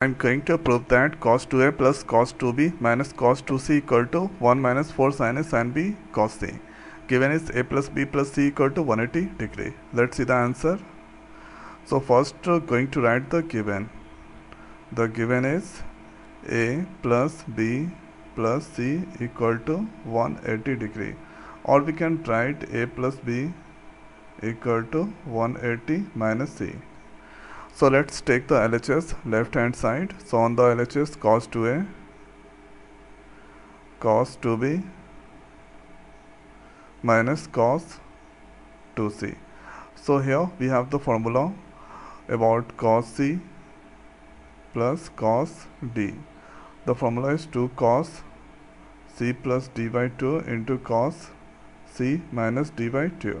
I'm going to prove that cos 2a plus cos 2b minus cos 2c equal to 1 minus 4 sin a sin b cos c. Given is a plus b plus c equal to 180 degree. Let's see the answer. So first uh, going to write the given. The given is a plus b plus c equal to 180 degree or we can write a plus b equal to 180 minus c. So let's take the LHS left hand side. So on the LHS cos 2a, cos 2b minus cos 2c. So here we have the formula about cos c plus cos d. The formula is 2 cos c plus d by 2 into cos c minus d by 2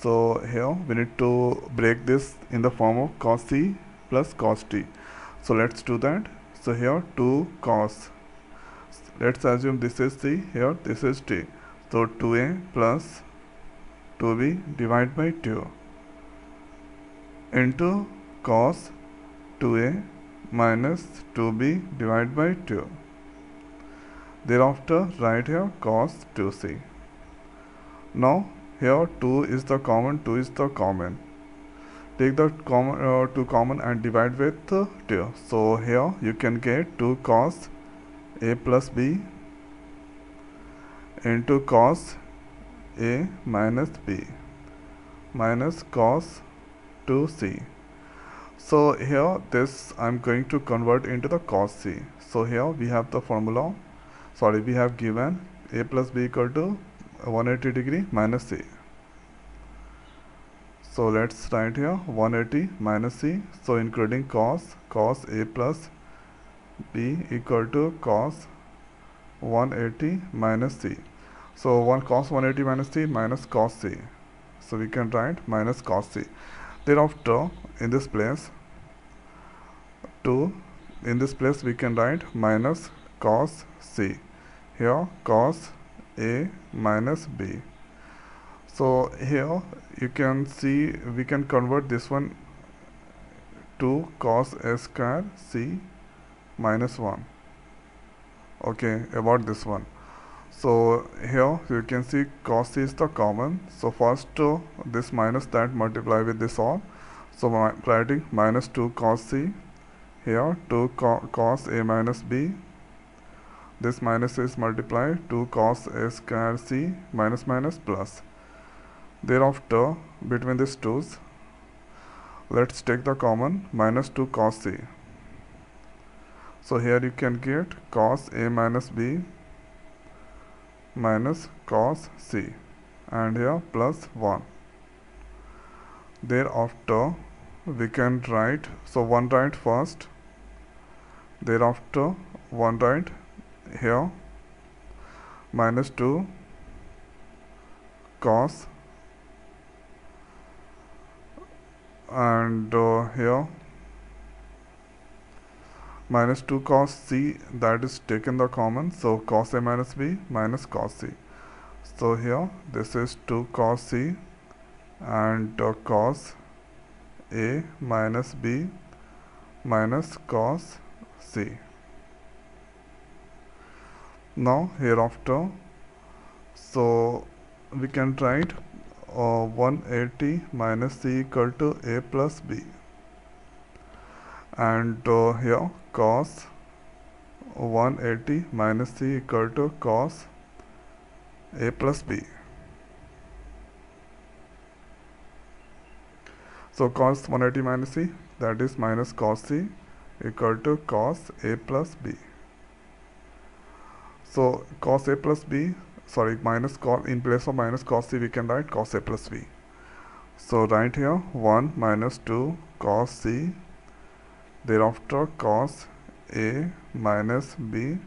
so here we need to break this in the form of cos c plus cos t. So let's do that. So here 2 cos. Let's assume this is c here this is t. So 2a plus 2b divided by 2 into cos 2a minus 2b divided by 2 thereafter write here cos 2c now here 2 is the common 2 is the common. Take the common uh, 2 common and divide with uh, 2 so here you can get 2 cos a plus b into cos a minus b minus cos 2c so here this I'm going to convert into the cos c. So here we have the formula. Sorry we have given a plus b equal to 180 degree minus c. So let's write here 180 minus c. So including cos cos a plus b equal to cos 180 minus c. So 1 cos 180 minus c minus cos c. So we can write minus cos c. Thereafter in this place 2 in this place we can write minus cos c. Here cos a minus b. So here you can see we can convert this one to cos a square c minus 1 okay about this one. So here you can see cos c is the common. So first uh, this minus that multiply with this all. So writing minus 2 cos c. Here 2 co cos a minus b this minus is multiplied to cos a square c minus minus plus. Thereafter between these twos let's take the common minus 2 cos c so here you can get cos a minus b minus cos c and here plus 1 thereafter we can write so one write first. Thereafter one write here minus 2 cos and uh, here minus 2 cos c that is taken the common so cos a minus b minus cos c. So here this is 2 cos c and uh, cos a minus b minus cos c now hereafter. So we can write uh, 180 minus c equal to a plus b. And uh, here cos 180 minus c equal to cos a plus b. So cos 180 minus c that is minus cos c equal to cos a plus b so cos a plus b, sorry, minus cos, in place of minus cos c, we can write cos a plus b. So write here 1 minus 2 cos c, thereafter cos a minus b,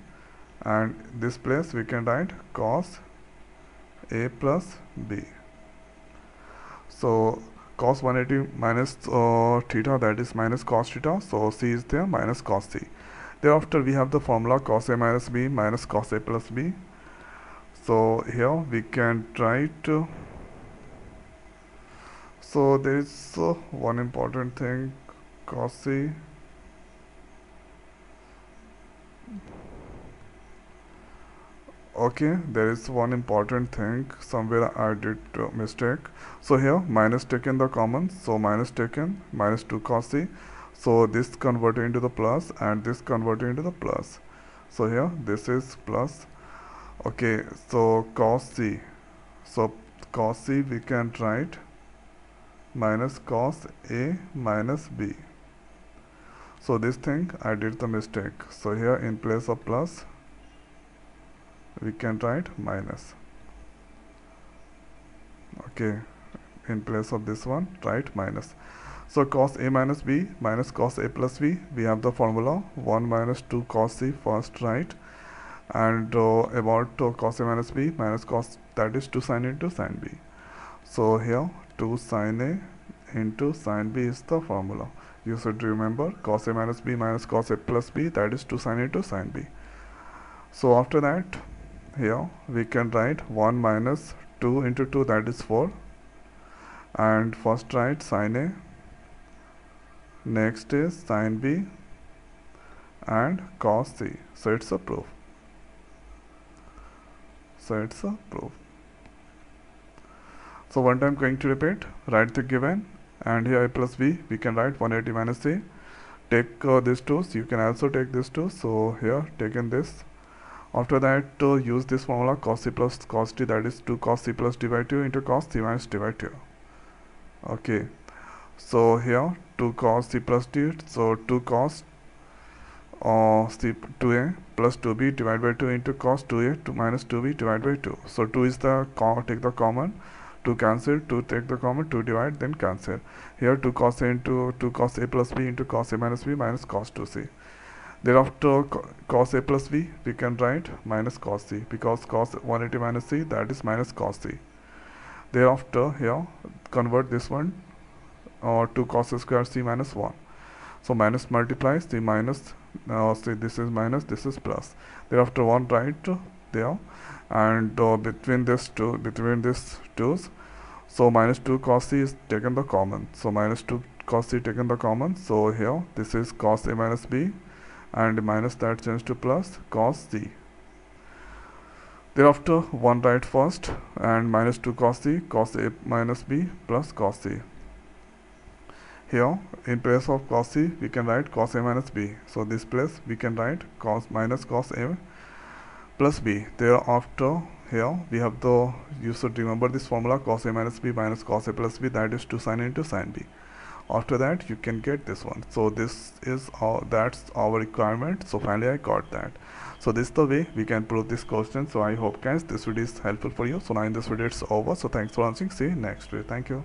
and this place we can write cos a plus b. So cos 180 minus uh, theta that is minus cos theta so c is there minus cos c thereafter we have the formula cos a minus b minus cos a plus b. So here we can write uh, so there is uh, one important thing cos c okay there is one important thing somewhere I did uh, mistake. So here minus taken the common so minus taken minus 2 cos c so this converted into the plus and this converted into the plus. So here this is plus. Okay so cos c. So cos c we can write minus cos a minus b. So this thing I did the mistake. So here in place of plus we can write minus. Okay in place of this one write minus so cos a minus b minus cos a plus b we have the formula. 1 minus 2 cos c first right? And uh, about uh, cos a minus b minus cos that is 2 sin into sin b. So here 2 sin a into sin b is the formula. You should remember cos a minus b minus cos a plus b that is 2 sin into sin b. So after that here we can write 1 minus 2 into 2 that is 4 and first write sin A next is sin B and cos C. So it's a proof. So it's a proof. So one time going to repeat write the given and here a plus b we can write 180 minus c. Take uh, these two so you can also take these two. So here taken this. After that uh, use this formula cos c plus cos t that is 2 cos c plus d by 2 into cos c minus d by 2 okay so here 2 cos c plus d so 2 cos uh, c 2a plus 2b divided by 2 into cos 2a to minus 2b divided by 2 so 2 is the take the common 2 cancel 2 take the common 2 divide then cancel. Here 2 cos a into 2 cos a plus b into cos a minus b minus cos 2c Thereafter cos a plus b we can write minus cos c because cos 180 minus c that is minus cos c. Thereafter here convert this one or uh, to cos square c minus 1. So minus multiplies the minus uh, see this is minus this is plus. Thereafter one right there and uh, between this two between these twos so minus 2 cos c is taken the common so minus 2 cos c taken the common so here this is cos a minus b and minus that change to plus cos c. Thereafter 1 write first and minus 2 cos c cos a minus b plus cos c. Here in place of cos c we can write cos a minus b. So this place we can write cos minus cos a plus b. Thereafter here we have the you should remember this formula cos a minus b minus cos a plus b that is 2 sin into sine b. After that you can get this one. So this is our that's our requirement. So finally I got that. So this is the way we can prove this question. So I hope guys this video is helpful for you. So now in this video it's over. So thanks for watching. See you next video. Thank you